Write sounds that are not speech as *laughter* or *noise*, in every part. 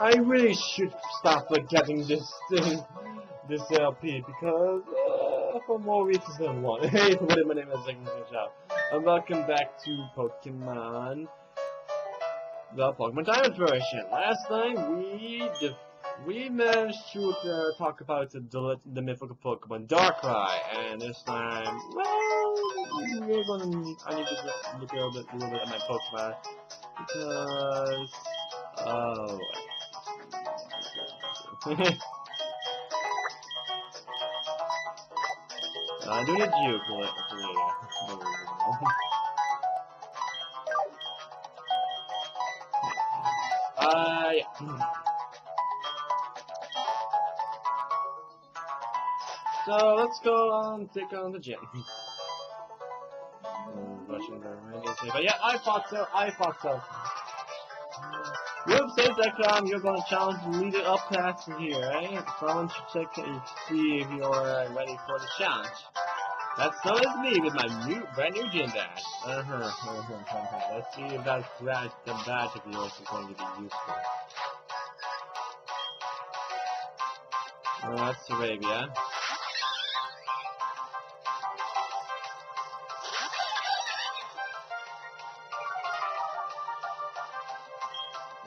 I really should stop forgetting this thing, *laughs* this LP, because uh, for more reasons than one. *laughs* hey, everybody, my name is Shout, and welcome back to Pokemon, the Pokemon Diamond version. Last time we we managed to uh, talk about the, the mythical Pokemon Darkrai, and this time, well, we're gonna. I need to look a little bit, a little bit at my Pokemon because. Oh. I do need you for. Uh, yeah. So let's go on take on the gym. but yeah, I thought so. I thought so. You said that um, you're going to challenge the leader up past here, right? So I want you to check and see if you're uh, ready for the challenge. That's so is me with my new, brand new gym badge. Uh-huh, uh-huh, uh-huh. Let's see if that badge, the badge of yours is going to be useful. Oh, that's Arabia.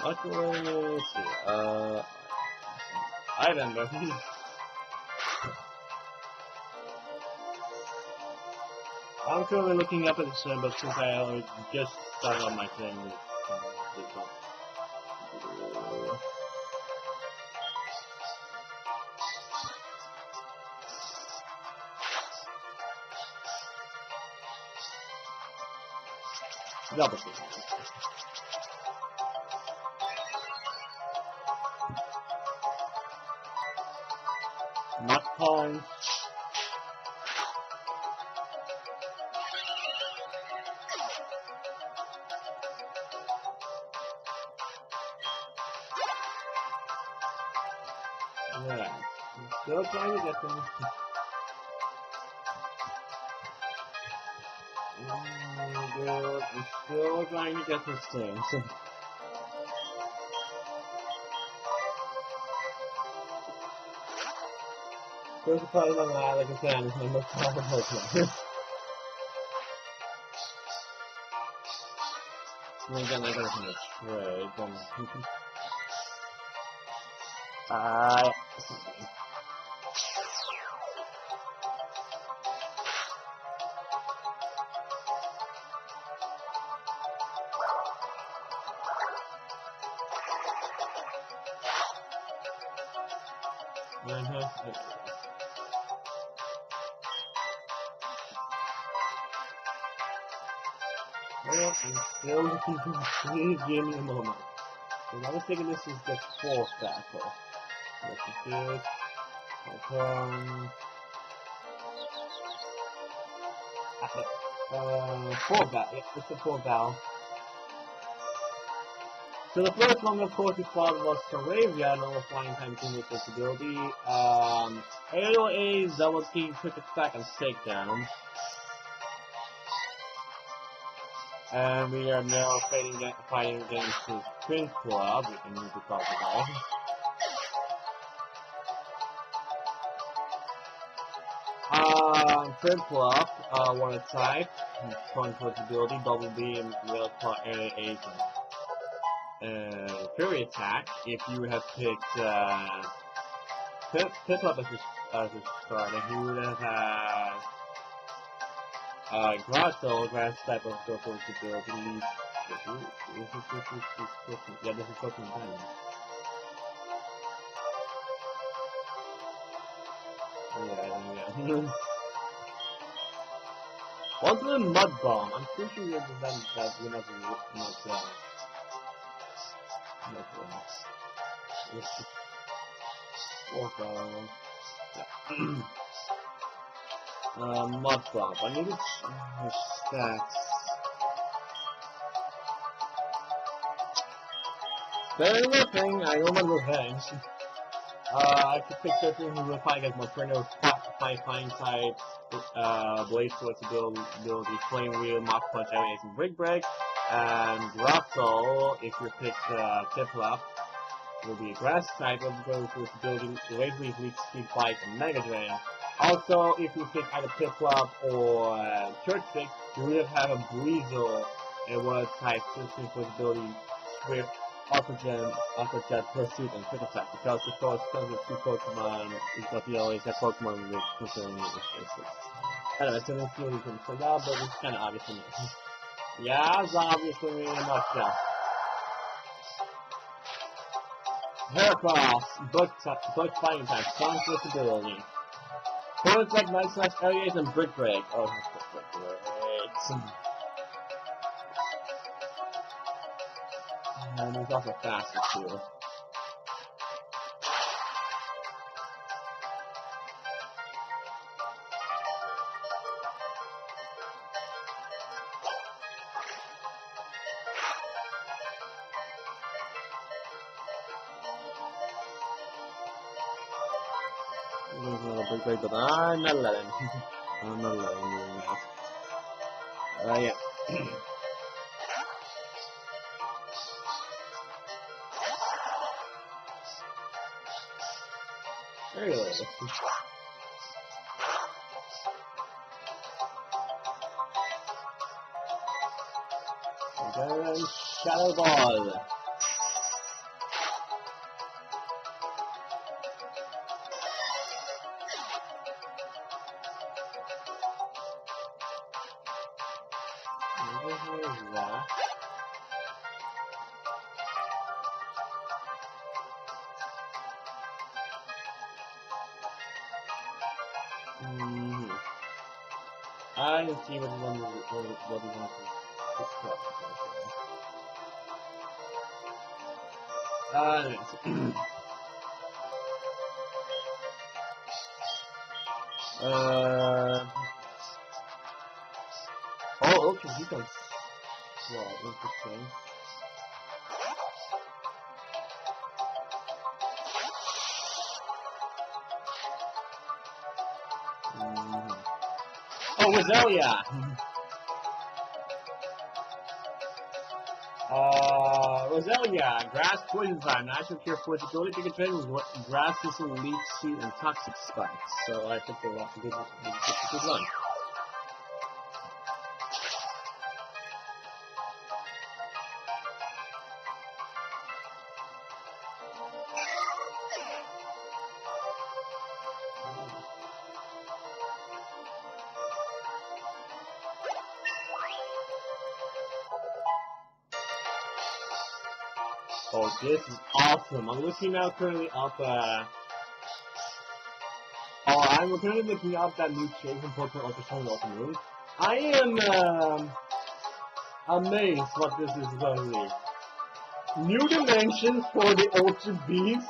Luckily, let's see, uh, I know. I'm currently looking up at the show, but since I just started on my thing, Double to. Oh, good. I'm still trying to get this thing. Part of my eye like a fan is my most powerful Pokemon. and again, I got the trade. Ah, uh, Well, I'm still for Please a moment. So I was thinking this is the fourth battle. Good. Um, uh, fourth battle. Yeah, it's the fourth battle. So the first one, of course, we fought was Staravia, normal flying time team with disability. Um, A's, double team, quick attack, and takedown. And we are now fighting, against the Prince Club, we can need to talk about. Uh, uh, one attack, strong ability, double beam, will area agent. Uh, Fury attack, if you have picked, uh, Pip, Piplup as a, as a starter, he would have, uh, uh, Grotle, grass type of Goku ability. This is, yeah, this is Pokemon Diamond. Yeah, yeah. *laughs* What's the Mud Bomb? I'm pretty sure you have done that whenever you not, uh, not, uh, Okay. Uh, mud Bomb. I need to uh, stats. Good thing, I remember revenge. Uh, I could pick 13 who will probably get more Prino, Five Fine type, uh, Blaze Force ability, Flame Wheel, Mach Punch, and Brick Break, and Grotle if you pick uh, will be a grass type of go with building Razor Leaf Speed Bike and Mega Drain. Also, if you pick either Piplup or uh, Church Pick, you would have a Breezel and was type system for ability Swift, Aqua Gem, Aqua Jet, Pursuit, and Attack. Because the first with two Pokemon, is what you always have Pokemon with concerning this. Anyway, so let's see what you can figure out, but it's kind of obvious to me. yeah, it's obvious to me in a nutshell. Heracross, Book, book Fighting Type, Strong Flexibility. Points like Night Slash, Areas, and Brick Break. Oh, Brick Break. And he's also faster too. Brick Break, but I'm not letting. Really? Shadow Ball. Uh, uh, oh, okay, he can well, interesting. Mm. Oh, Roselia! *laughs* Roselia, grass poison type. Natural cure poison ability. You can trade with what grass, thistle, leech seed, and toxic spikes. So I think they're lots of good, good, good, good run. Oh, this is awesome. I'm looking now currently up, uh... Oh, I'm currently looking up that new from Pokemon Ultra Sun and Ultra Moon. I am, um... Amazed what this is going to be. New dimensions for the Ultra Beast.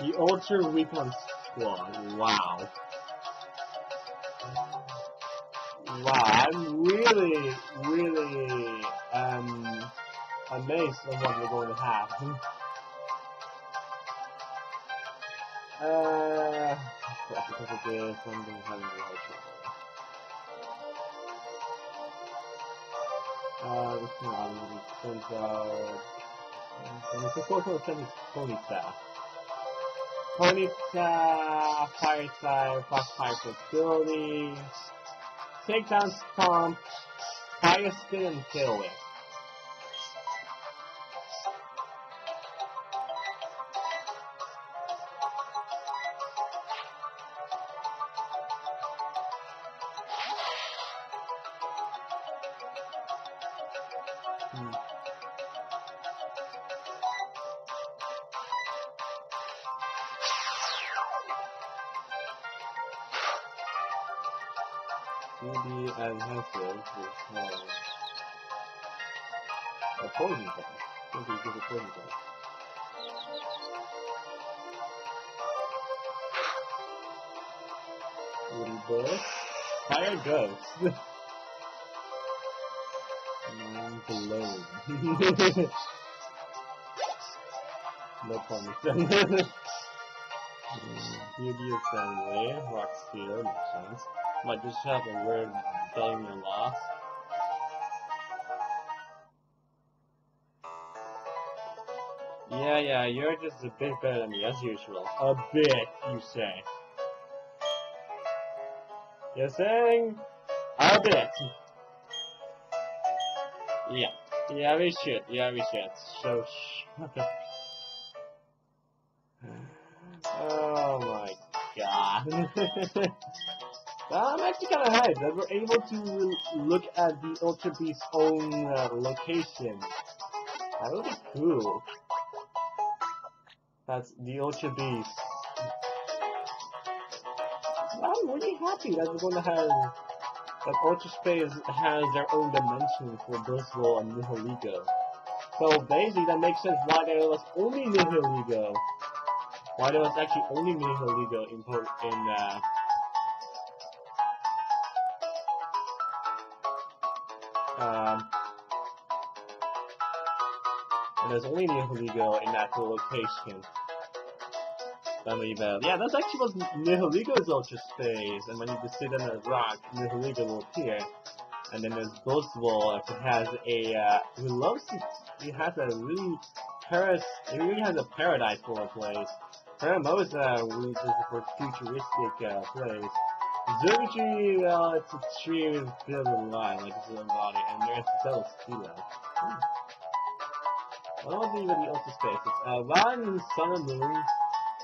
the Ultra Recon Squad. Wow. Wow, I'm really, really, um amazed on what we're going to have. uh, because of to have a right Uh, this one, turns out, and it's of course going to send his pony staff. Pony staff, fire ability, takedown stomp, fire spin, and tail Mind blown. no promise. Beauty of Family, Rock Steel, makes sense. Might just have a telling your loss. Yeah, yeah, you're just a bit better than me, as usual. A bit, you say. You're saying a bit. Yeah, yeah, we should. Yeah, we should. So, okay. oh my god. *laughs* I'm actually kind of hyped that we're able to look at the Ultra Beast's own uh, location. That would be cool. That's the Ultra Beast. I'm really happy that we're going to have that Ultra Space has their own dimension for Buzzwole and Nihilego. So basically that makes sense why there was only Nihilego. Why there was actually only Nihilego in, in uh, Um, and there's only Nihilego in that location. Unbelievable. Yeah, that's actually what Nihilego's Ultra Space, and when you just sit on a rock, Nihilego will appear. And then there's Buzzwole, it has a, uh, he loves it, he has a really, paras, he really has a paradise for a place. Pheromosa, which is a futuristic uh, place. Zergy, uh, it's a tree with building line, like its own body, and there's Kilo. Hmm. I don't think the Ultra Space. It's, uh, in Sun and Moon,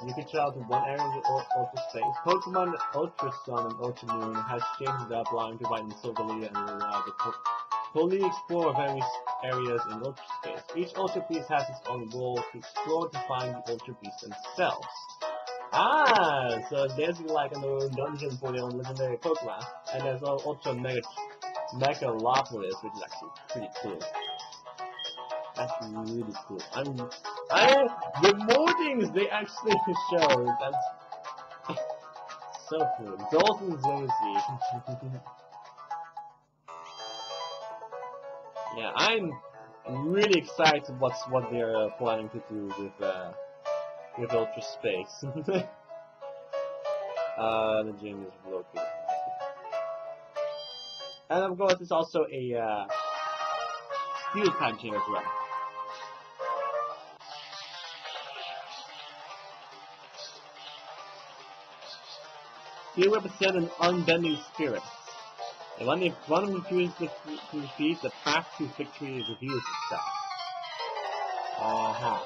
you can travel to one area of the Ultra Space. Pokemon Ultra Sun and Ultra Moon has changed up line providing Silvalia and uh, the fully explore various areas in Ultra Space. Each Ultra Beast has its own world to explore to find the Ultra Beast themselves. Ah, so there's like a dungeon for the legendary Pokemon, and there's also Ultra Mega Megalopolis, which is actually pretty cool. That's really cool. I'm, I, the more things they actually show, that's so cool. Dalton Zozy. yeah, I'm really excited what's what they're uh, planning to do with uh, with Ultra Space. *laughs* uh, the gym is located. And of course, it's also a uh, steel type gym as well. Steel represent an unbending spirit. And when, one refuses to defeat, the path to victory reveals itself. Uh-huh.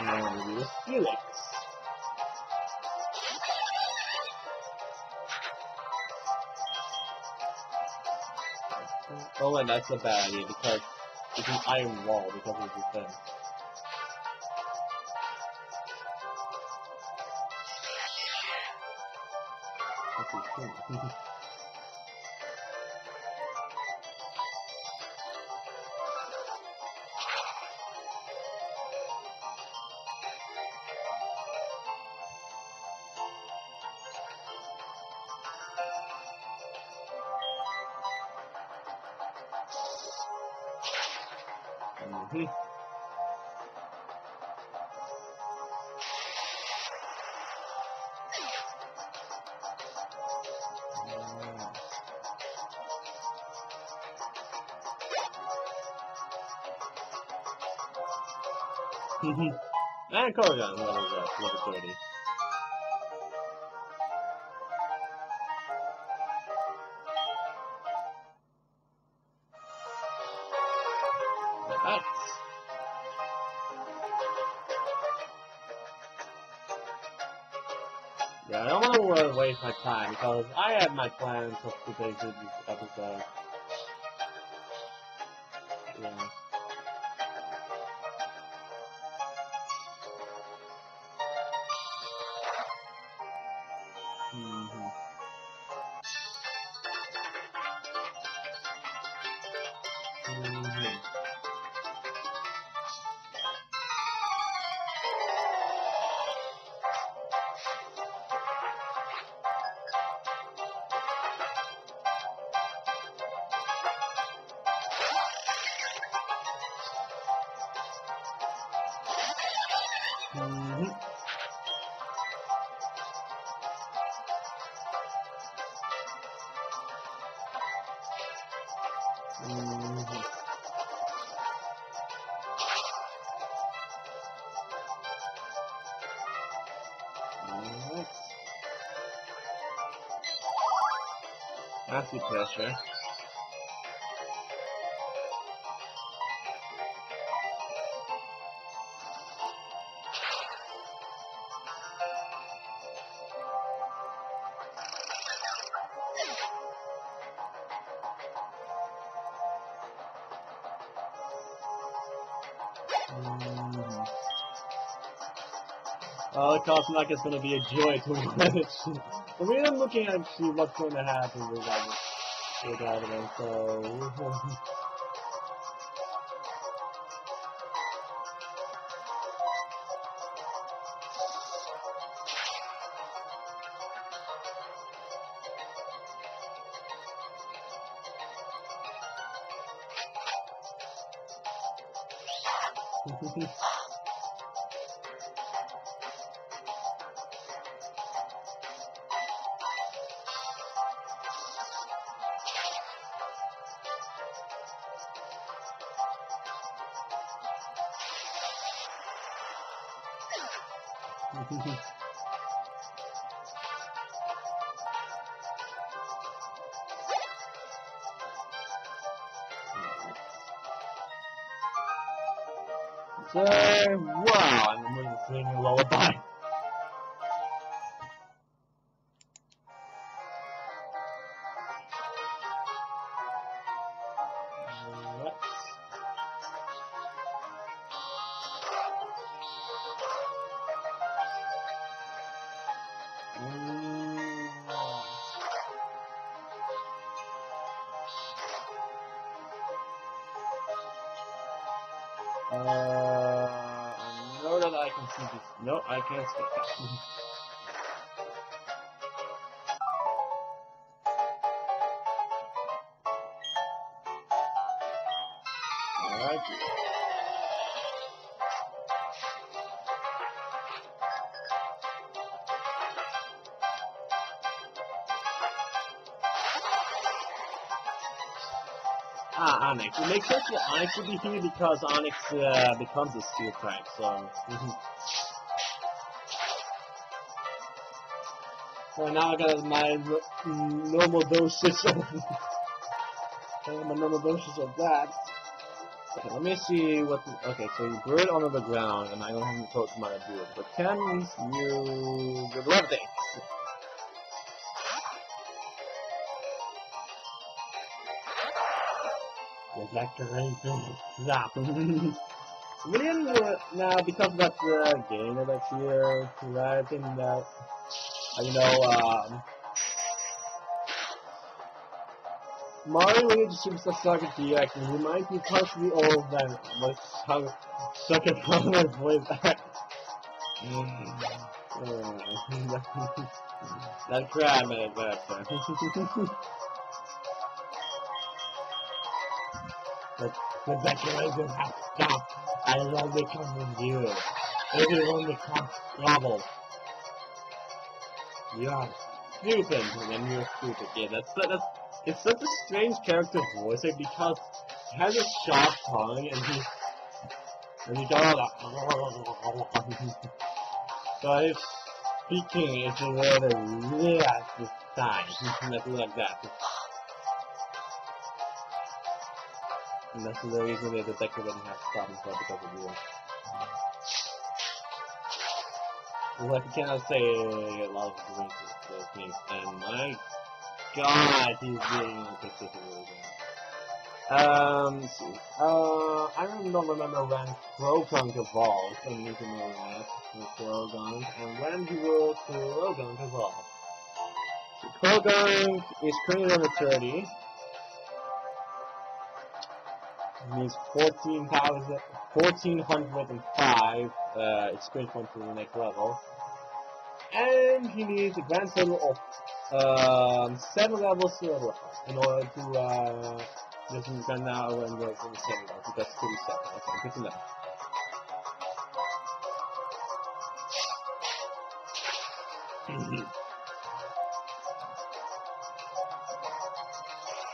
and Steelix. Oh, and that's a bad idea because it's an iron wall because of the thing. *laughs* Croagunk level, uh, level 30. Nice. Yeah, I don't want to waste my time because I have my plans of today's episode. Yeah. Mhm. Oh, Cosmic is gonna be a joy to watch. *laughs* I mean, I'm looking at see what's going to happen with that, with that event, so... So, *laughs* I that. Alright. Ah, Onix. It makes sense for Onix to be here because Onix uh, becomes a steel type, so. So now I got my normal doses of. my normal doses of that. Okay, let me see what. The, okay, so you threw it onto the ground, and I don't have the Pokemon to do it. But can you. The levitate? Get back to *laughs* uh, now because of that uh, game that's here, I think that, uh, you know, um, Mario Luigi Superstar Saga DX reminds me partially of that, like, how Sucker Promise was that. that crab man, that. But the decorations have stopped. I love becoming you. Everyone becomes trouble. You are stupid when you're stupid. Yeah, that's that's it's such a strange character voice like, because he has a sharp tongue and he and he got all that *laughs* so his speaking is a little yeah this time. Nothing like that. And that's the reason the detective didn't have to stop himself because of you. Like, you cannot say a things, those things, and my god, he's being particularly good. Um. Uh, I don't remember when Croagunk evolved, I to know that, with Croagunk, and when he will Croagunk evolve. Croagunk is currently level 30, means 14,000 1405 uh, experience points to the next level. And he needs a grand total of um, 7 levels to level in order to uh, just run now and go from the 7 level. So that's 37. Okay, good to know. *clears throat*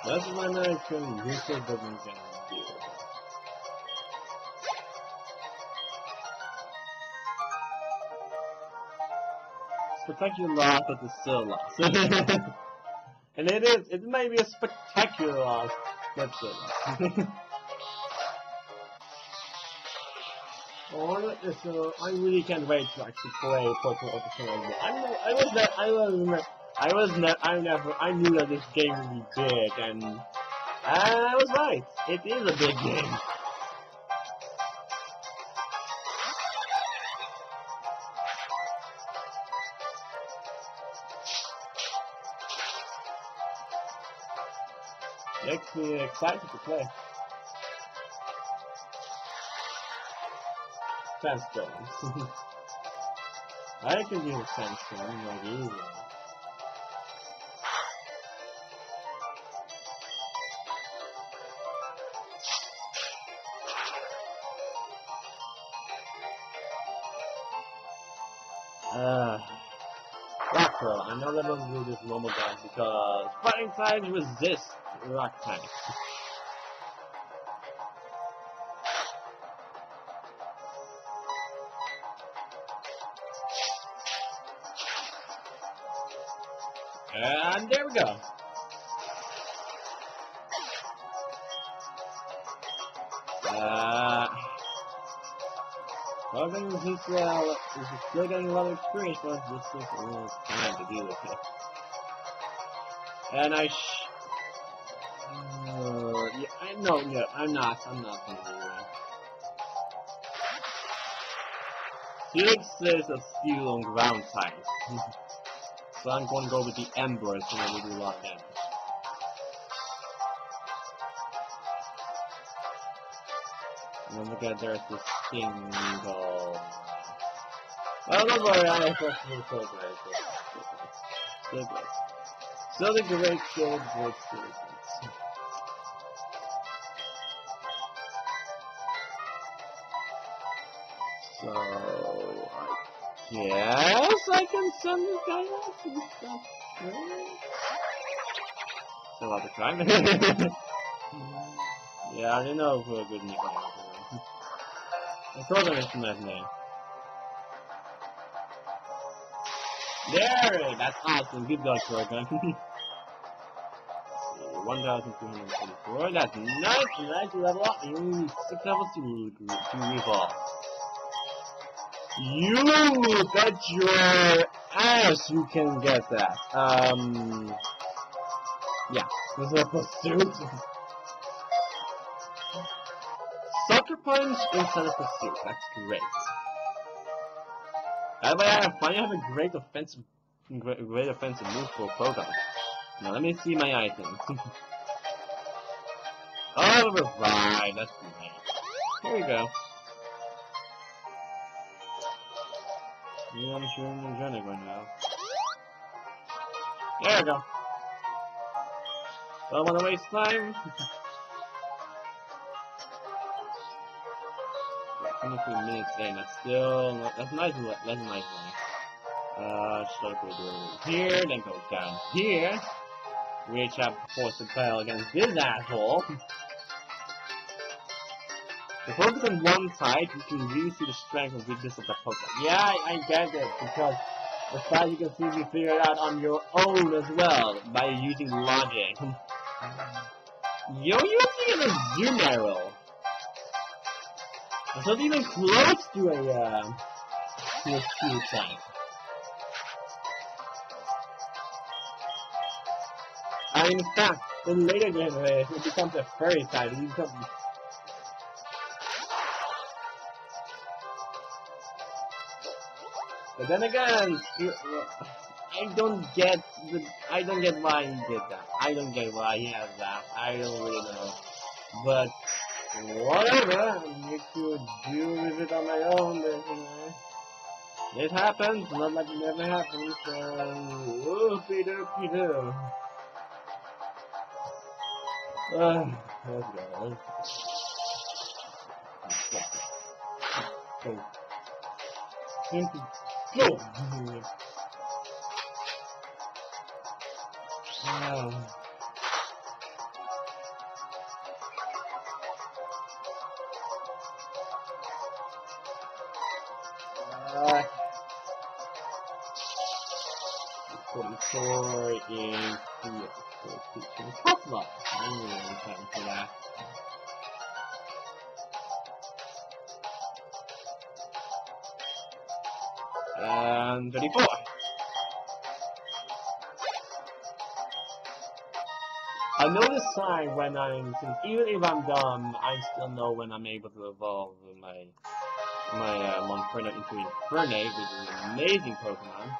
That's when I can research doesn't get Spectacular loss, but it's still a loss. and it is, it may be a spectacular loss, but still a loss. Oh, so uh, I really can't wait to actually play Pokemon Ultra I know, I was that, I was, I was, ne I never, I knew that this game would be big, and I was right. It is a big game. Me excited to play. Sandstone. *laughs* I can do use sandstone like easy. Uh, Rockro, I know that doesn't do this normal guy because fighting types resist rock types. And there we go. Uh, then he's, uh, he's still getting a lot of experience, but this is a little time to deal with it. And I uh, yeah, I know, yeah, I'm not, I'm not gonna do that. Steelix is a steel on ground type. *laughs* So I'm to go with the Ember so that we do a of damage. And then look at there's this thing called... Oh, don't worry, I have to be *laughs* so great. Still great. The great, great, still So, I Yes, I can send this guy out and stuff. Still have to try. yeah, I didn't know who a good nickname was. I there was some that name. There! That's awesome. Good dog, Sorghum. 1,224. That's nice, nice level up. You need 6 levels to, to evolve. You bet your ass you can get that. Um, yeah, this is a pursuit. Sucker Punch instead of pursuit. That's great. Way, I finally have a great offensive, great, great offensive move for Pokemon. Now let me see my items. *laughs* oh, revive. That's great. Here we go. Yeah, I'm sure I'm gonna go now. There we go. Don't wanna waste time. 23 minutes in, that's still, that's nice, that's a nice one. Uh, I go here, then go down here, which I'm forced to battle against this asshole. You focus on one side, you can really see the strength and weakness of the Pokemon. Yeah, I, I get it, because the fact you can see you figure it out on your own as well, by using logic. Yo, you're using a zoom arrow. It's not even close to a, uh, to a. I mean, in fact, in later generations, it becomes a fairy type, it becomes But then again, I don't get the, I don't get why he did that. I don't get why he has that. I don't really know. But whatever, you could deal with it on my own. But, you know, it happens. Not like it never happens. So, whoopie doopie doo. Uh, let's go. Go. No! No. Uh, 44 is the top. I don't really time for that. And 34. I know the sign when I'm, even if I'm dumb, I still know when I'm able to evolve my my uh, Monferno into Infernape, which is an amazing Pokemon.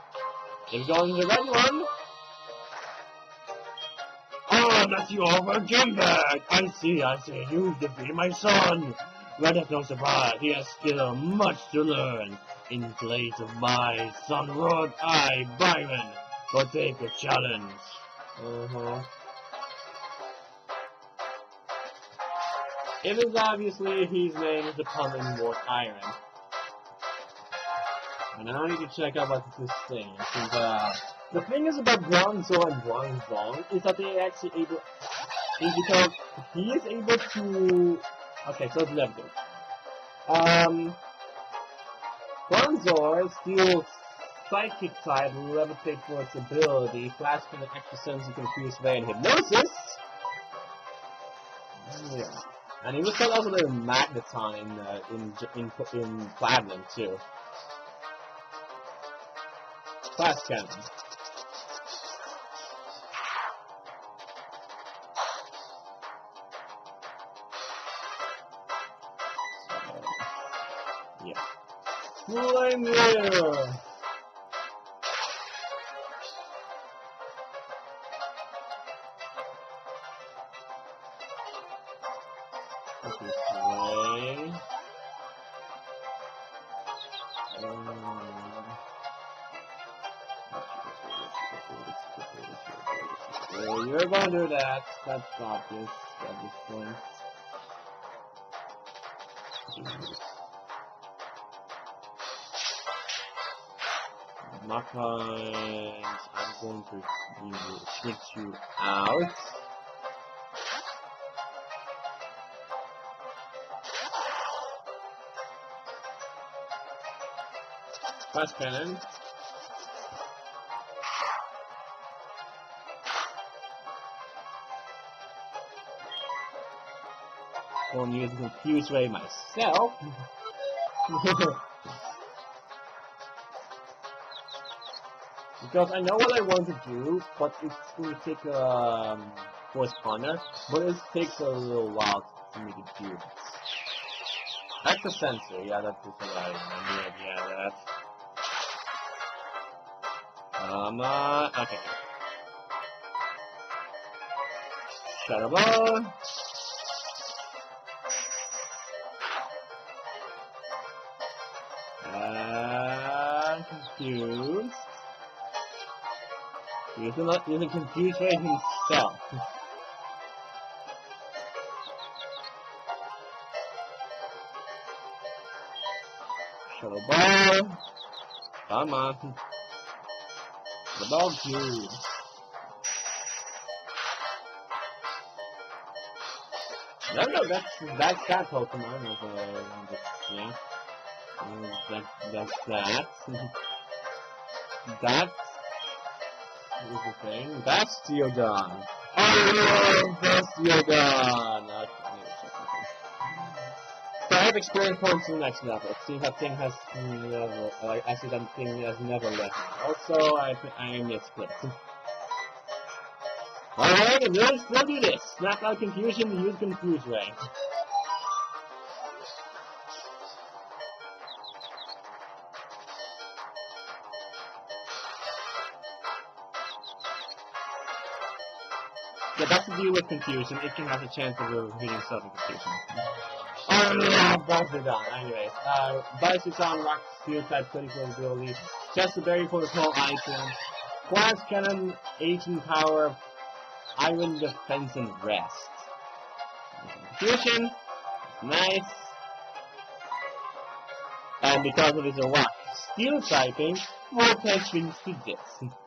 If going to the red one. Oh, that's you over again back! I see, I see, you defeated my son! Red has no surprise, he has still much to learn. In place of my son Rod, I, Byron, will take a challenge. Uh-huh. It is obviously his name is upon in War Iron. And now I need to check out what this thing. Since, uh, the thing is about Bronzor and Bronzong is that they actually able is because he is able to okay, so it's level. Um Bronzor still psychic type levitate for its ability, flash for the extra sense of confused way and hypnosis. Yeah. And he was also a magneton in uh, in in in Platinum too. Flash cannon. This way. Um, you're gonna do that. That's obvious at this point. Not I'm going to switch you out. Flash cannon. Going to use a confused way myself. Because I know what I want to do, but it's to take a um, force partner, but it takes a little while for me to do. That's a sensor, yeah, that's what I remember, yeah, that's Come on. Okay. Shadow Ball. And confused. Using, using confused way himself. Shadow Ball. Come on. The dog food. No, no, that's that's that Pokemon. Of, uh, yeah, that that's that. *laughs* that is the thing. That's Steelgun. Oh, that's Steelgun. So I have experience points to the next level. It seems that thing has never, like, I see that thing has never left. Also, I I am split. *laughs* Alright, and let's do this. Snap out confusion, use confuse ray. Yeah, that's to deal with confusion. It can have a chance of repeating sudden confusion. Oh no, both are done. Anyways, uh, Bison Rock Steel type 24 ability. Just a very protocol item. Glass Cannon, 18 power, Iron Defense and Rest. Fusion, nice. And because of his rock steel typing, more tension to this. *laughs*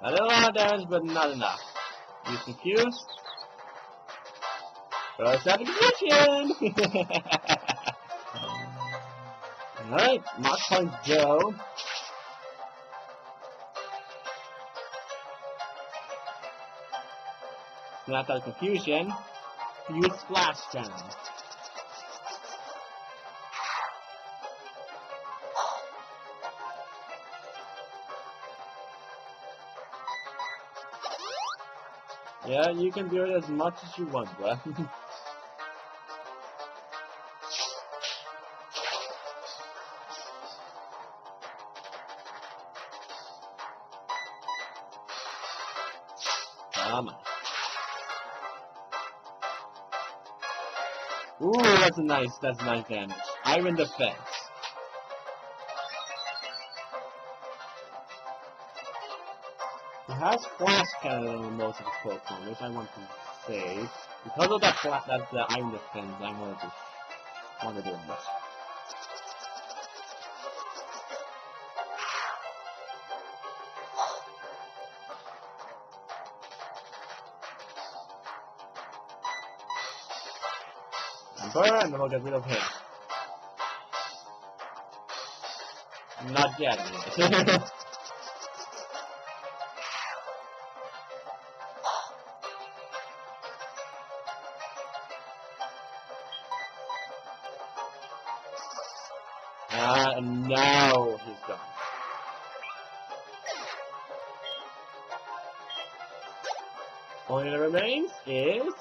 A little amount of damage, but not enough. Use some Qs. Throw us out of position! Alright, Mach Point Joe. Snap out of confusion. Use Splash Down. Yeah, you can do it as much as you want, bruh. *laughs* Ah, On. Ooh, that's a nice, that's a nice damage. Iron Defense. Has Flash Cannon on most of his Pokemon, which I want to save. Because of that flat, that uh, Iron Defense, I wanted to, want to do it. And burn, and then we'll get rid of him. Not yet. *laughs* is!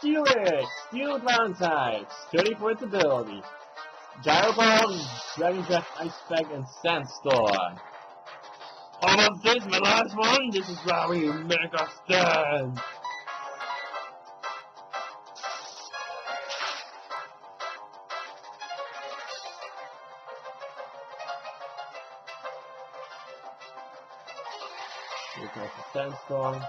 Steel Ground types! 30 for its ability. Gyro Ball, Dragon Breath, Ice Spec, and Sandstorm. Almost this, my last one! This is where we make a stand! Sandstorm.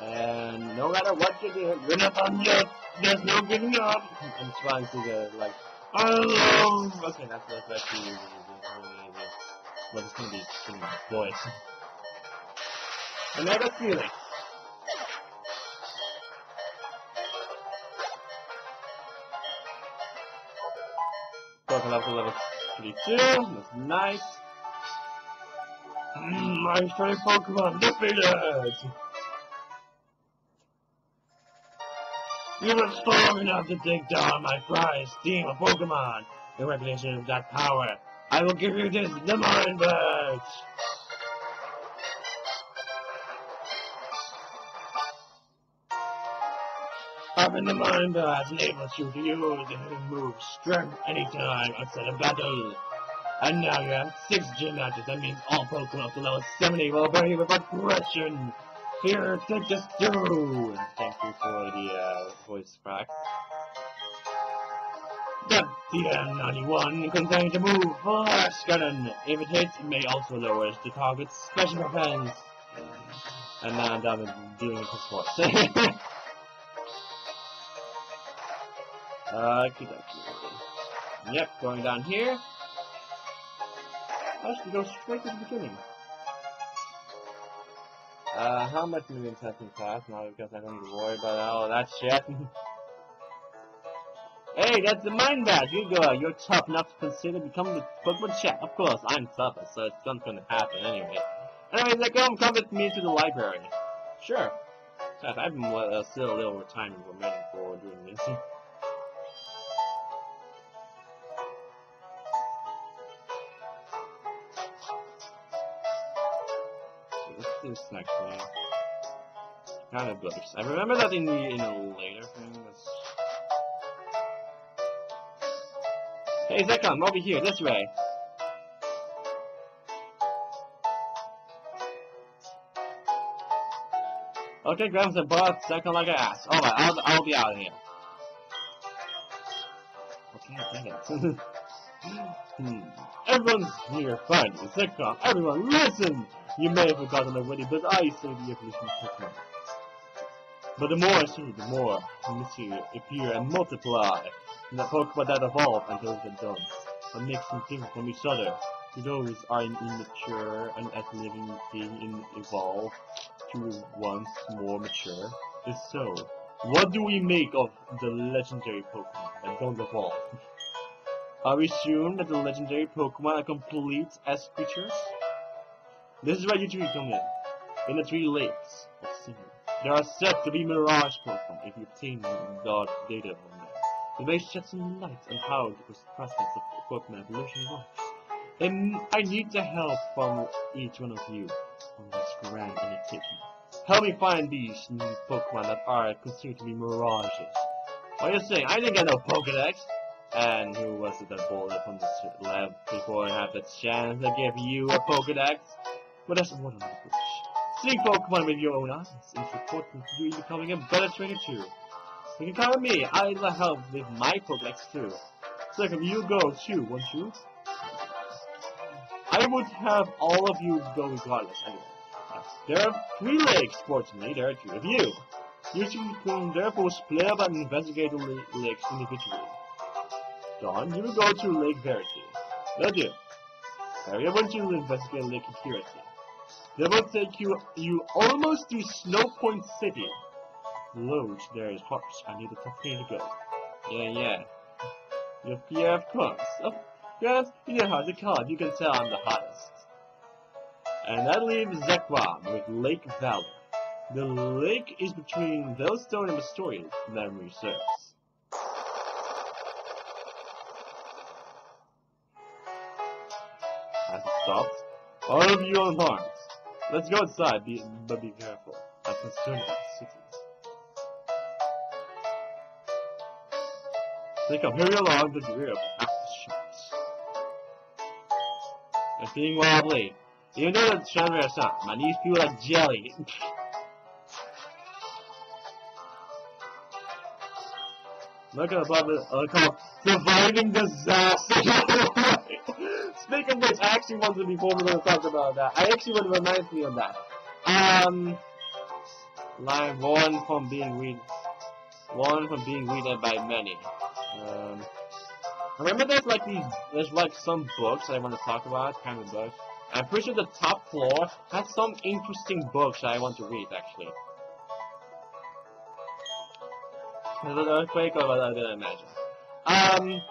And no matter what you do, you're not done yet. There's no giving up. *laughs* I'm trying to get like, oh, okay, that's that's actually really, easy. But it's gonna be some voice. *laughs* Another Felix. Broken up to level 32. That's nice. Mm, my favorite Pokemon defeated! You were strong enough to take down my prized team of Pokemon. In recognition of that power, I will give you this, the Mine Having the Mine Badge enables you to use the hidden move Strength anytime outside of battle. And now you have six gym matches, that means all Pokemon up to level 70 will obey you with aggression! Here, take this too! Thank you for the uh, voice crack. The TM91 contains a move Flash Cannon. If it hits, it may also lower the target's special defense. And now I'm with dealing with force. *laughs* keep that Yep, going down here. I should go straight to the beginning. Uh, how much have been passed now because I don't need to worry about all that shit. *laughs* hey, that's the mine badge. You go. You're tough enough to consider becoming the Pokemon champ. Of course, I'm tough, so it's not gonna happen anyway. Anyways, like, come, come with me to the library. Sure. I have uh, still a little more time remaining for doing this. *laughs* This next one. Kind of blurs. I remember that in the in a later thing. That's... Hey, Zekrom, over here, this way. Okay, grab the butt, second like an ass. Alright, I'll, I'll be out of here. Okay, dang it. *laughs* hmm. Everyone's here, finally. Zekrom, everyone, listen! You may have forgotten already, but I say the evolution of Pokemon. But the more I see, the more mystery appear and multiply. And the Pokemon that evolve and those that don't. What makes them different from each other? Those are immature and as living being in evolve to once more mature. If so, What do we make of the legendary Pokemon that don't evolve? Are we assumed that the legendary Pokemon are complete as creatures? This is where you three come in. In the three lakes of. There are said to be Mirage Pokemon if you obtain the data from them. You may shed some light on how the process of Pokemon evolution works. And I need the help from each one of you on this grand undertaking. Help me find these new Pokemon that are considered to be mirages. What are you saying? I didn't get no Pokedex! And who was it that bolted from the lab before I had the chance to give you a Pokedex? But that's more than the bush. Seeing Pokemon with your own eyes is important to you becoming a better trainer too. You can count on me, I'll help with my Pokedex too. So if you go too, won't you? I would have all of you go regardless anyway. There are three lakes, fortunately, there are two of you. You can therefore split up and investigate the lakes individually. Dawn, you will go to Lake Verity. I want you to investigate Lake Acuity. That will take you you almost to Snow Point City. Load, there is harsh. I need a tough to go. Yeah, yeah. Yep, yeah, of course. Oh, of course, you know how to it. You can tell I'm the hottest. And that leaves Zekrom with Lake Valor. The lake is between Veilstone and Pastoria, if memory serves. Has it stopped? All of you unharmed. Let's go inside, be, but be careful. I'm concerned about the cities. They come hurry along the rear of aftershocks. I'm feeling wobbly. Even though the genre is not, my knees feel like jelly. *laughs* Look at above it, come on. Surviving disaster! *laughs* Speaking of which, I actually wanted before we're gonna talk about that. I actually want to remind me of that. Um, line one from being read, one from being read by many. Um, remember there's like these, there's like some books that I want to talk about, kind of books. I'm pretty sure the top floor has some interesting books that I want to read, actually. There's an earthquake, or what I didn't imagine. Um,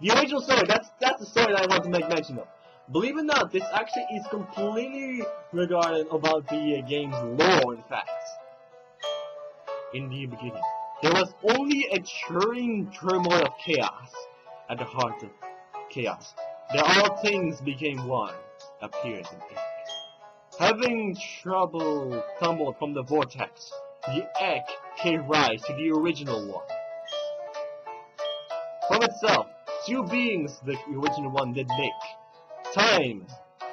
the original story, that's, that's the story that I want to make mention of. Believe it or not, this actually is completely regarded about the uh, game's lore, in fact. In the beginning, there was only a churning turmoil of chaos at the heart of chaos. There all things became one, appeared in ink. Having trouble tumbled from the vortex, the egg gave rise to the original one. From itself, two beings the original one did make. Time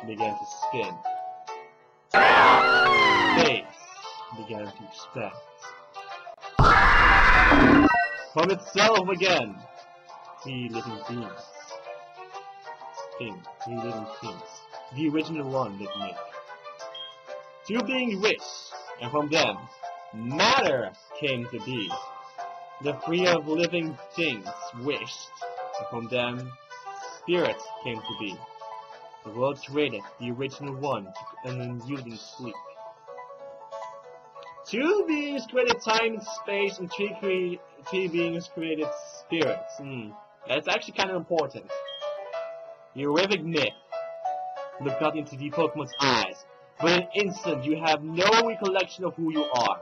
began to spin. Space began to expand. From itself again, three living beings. Thing, three living things. The original one did make. Two beings wish, and from them, matter came to be. The three of living things wished, from them, spirit came to be. The world created the original one and then using sleep. Two beings created time and space, and three, three beings created spirits. Hmm. That's actually kind of important. The horrific myth looked out into the Pokemon's eyes. For an instant, you have no recollection of who you are.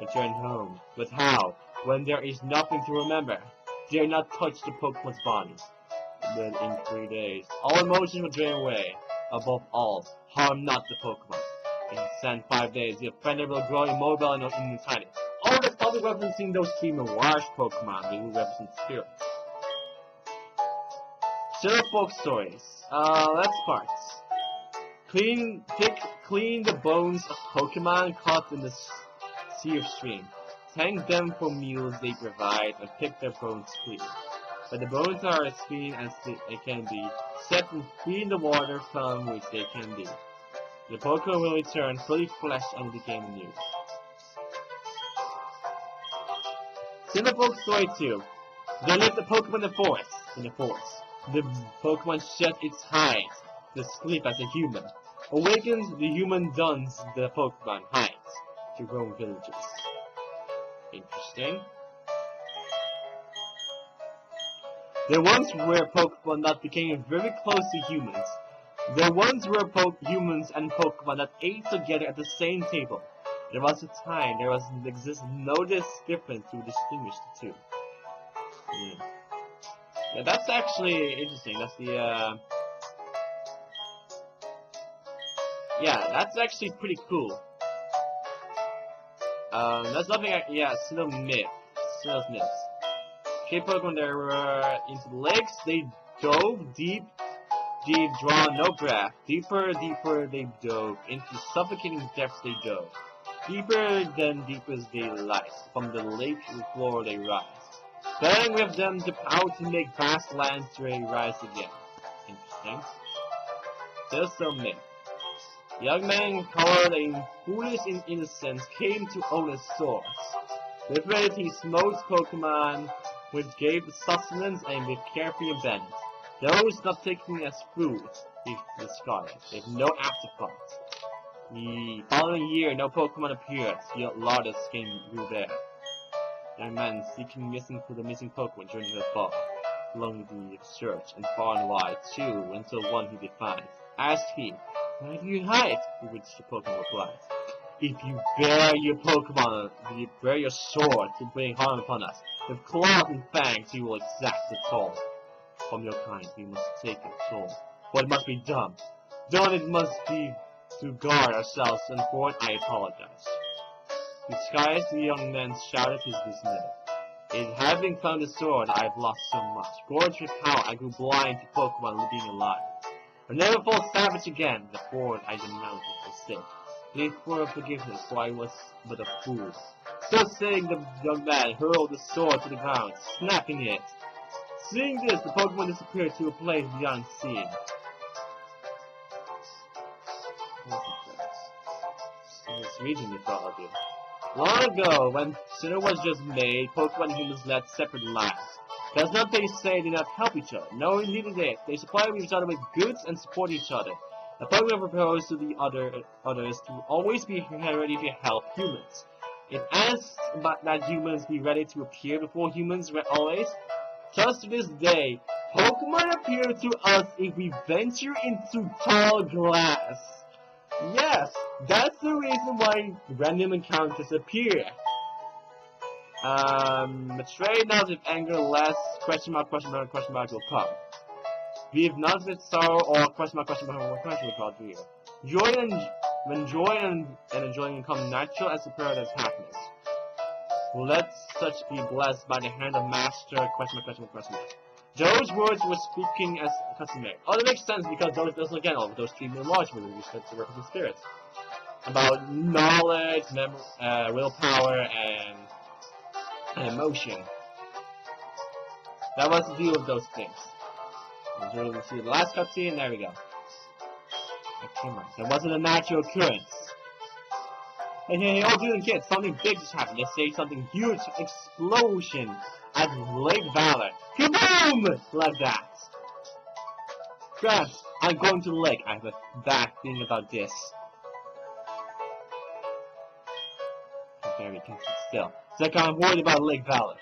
Return home. But how? When there is nothing to remember. Dare not touch the Pokemon's body. Then in three days, all emotions will drain away. Above all, harm not the Pokemon. In sand five days, the offender will grow immobile and tiny. All the stuff referencing those three Mirage Pokemon who represent spirits. Still folk stories. Uh, let's parts. Clean, pick, clean the bones of Pokemon caught in the sea of stream. Thank them for meals they provide and pick their bones clean. But the bones are as clean as they can be, free in the water from which they can be. The Pokemon will return fully fleshed and became new. Sinnoh Folk Story 2. There lived a Pokemon in the forest. In the forest. The Pokemon shed its hide to sleep as a human. Awakens, the human dons the Pokemon hides to roam villages. Interesting. There once were Pokemon that became very close to humans. There once were humans and Pokemon that ate together at the same table. There was a time there was existed no difference to distinguish the two. Hmm. Yeah, that's actually interesting. That's the uh, yeah, that's actually pretty cool. Um, that's nothing. I, yeah, still myth, still myths. Okay, Pokemon that were into the lakes, they dove deep, deep, draw no breath. Deeper, deeper they dove. Into suffocating depths they dove. Deeper than deepest they rise. From the lake floor they rise. Bearing with them the power to make vast lands rise again. Interesting. Still so myth. Young man, covered in foolish innocence, came to own a sword. With it, he smote Pokemon which gave sustenance and with carefree abandon. Those not taking as food, he discarded, with no afterthought. The following year, no Pokemon appeared, yet Lotus came through there. Young man seeking missing for the missing Pokemon during the fall, along the search and far and wide, too, until one he defined. Asked he, why do you hide? To which the Pokemon replied, If you bear your Pokemon, if you bear your sword to bring harm upon us, with claws and fangs you will exact the toll. From your kind we must take your soul. What must be done? Done it must be to guard ourselves, and for it I apologize. Disguised, the young man shouted his dismay. In having found the sword, I have lost so much. Gorged with power, I grew blind to Pokemon being alive. But never fall savage again, the ford I denounced was sin. Please for forgiveness, for I was but a fool. So saying, the young man hurled the sword to the ground, snapping it. Seeing this, the Pokemon disappeared to a place beyond seeing. In This region mythology. Long ago, when Sinnoh was just made, Pokemon humans led separate lives. Does not they say they not help each other? No, indeed they. They supply each other with goods and support each other. The Pokemon propose to the other others to always be ready to help humans. It asks but that humans be ready to appear before humans always. Just to this day, Pokemon appear to us if we venture into tall glass. Yes, that's the reason why random encounters appear. Um, betrayed not with anger, less question mark, question mark, question mark will come. We've not with sorrow or question mark, question mark, question mark will come Joy and when joy and, and enjoyment come natural as apparent as happiness. Let such be blessed by the hand of master, question mark, question mark, question mark. Those words were speaking as customary. Oh, that makes sense because those, those again, all those three words with respect to represent spirits. About knowledge, mem uh, willpower, and and emotion. That was the view of those things. As we see the last cutscene, there we go. That wasn't a natural occurrence. Hey, hey, all doing kids, something big just happened. They say something huge, explosion at Lake Valor. Kaboom! Like that. Grabs, I'm going to the lake. I have a bad feeling about this. Very sit still. Second, I'm worried about Lake Valor.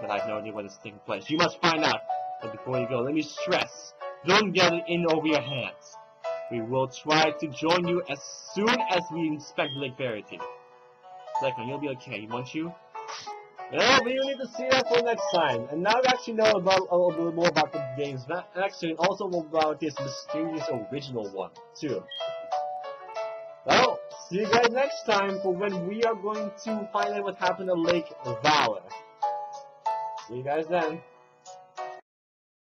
But I have no idea what is taking place. You must find out. But before you go, let me stress. Don't get it in over your hands. We will try to join you as soon as we inspect Lake Verity. Second, you'll be okay, won't you? Well, we need to see that for next time. And now we actually know about a little bit more about the games, actually also about this mysterious original one, too. See you guys next time for when we are going to find out what happened to Lake Valor. See you guys then.